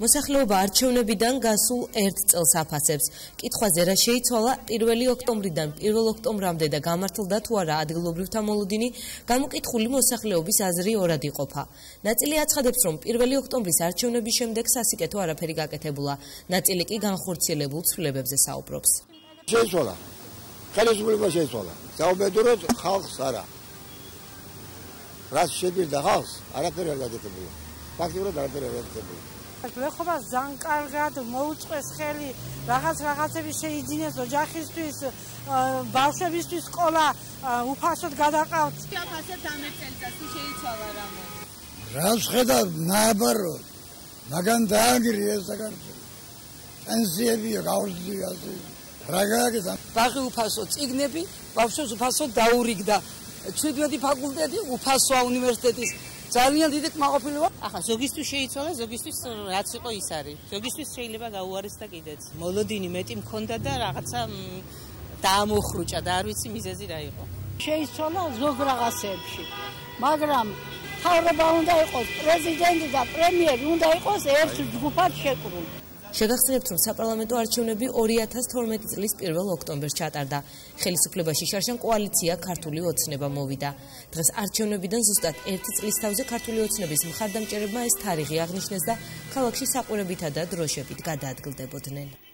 მოსახლეობა არჩევნებიდან გასულ 1 წელს აფასებს. კითხვაზე რა შეიცვალა 1 ოქტომბრიდან 1 ოქტომბრამდე და გამართლდა თუ არა ადგილობრივთა მოლოდინი, გამოკითხული მოსახლეობის აზრი ორად იყოფა. ნაწილი აცხადებს, რომ 1 ოქტომბრის არჩევნების შემდეგ სასიკეთო არაფერი გაკეთებულა. ნაწილი კი განხორციელებულ ცვლილებებზე საუბრობს. შეიცვალა. ხელისუფლება შეიცვალა. საუბედუროთ ხალხს არა. რაც შეგვიდა ხალხს, არაფერი არ გაკეთებულა. ფაქტიურად არაფერი არ გაკეთებულა. გლეხობა ზან კარგად მოუწყვეს ხელი რაღაც რაღაცები შეიძინეს ოჯახისთვის ბავშვებისთვის სკოლა უფასოდ გადაყავთ. შეაფასებთ ამ წელიწადში შეიცვალა რამე. რას ხედავ ნაბარო მაგან დააგრი ეს საქართველო პენსიებია გაუძლია რა გააკეთა ბაღი უფასო ციგნები ბავშვებს უფასო დაურიგდა. 17 ფაკულტეტი უფასოა უნივერსიტეტის ძალიან დიდი კმაყოფილება. ახლა ზოგისთვის შეიცვალა, ზოგისთვის რაც იყო ის არის. ზოგისთვის შეიძლება გაუარესდა კიდეც. მოლოდინი მეტი მქონდა და რაღაცა დაამოხრუჭა და არ ვიცი მიზეზი რა იყო. შეიცვალა ზოგ რაღაცებში. მაგრამ თავრობა უნდა იყოს პრეზიდენტი და პრემიერი უნდა იყოს ერთ ჯგუფად შეკრული. შეგახსენებთ, რომ საპარლამენტო არჩევნები 2012 წლის 1 ოქტომბერს ჩატარდა. ხელისუფლებაში შარშან კოალიცია ქართული ოცნება მოვიდა. დღეს არჩევნებიდან ზუსტად 1 წლის თავზე ქართული ოცნების მხარდამჭერებმა ეს თარიღი აღნიშნეს და ქალაქში საყვირებითა და დროშებით გადაადგილდებოდნენ.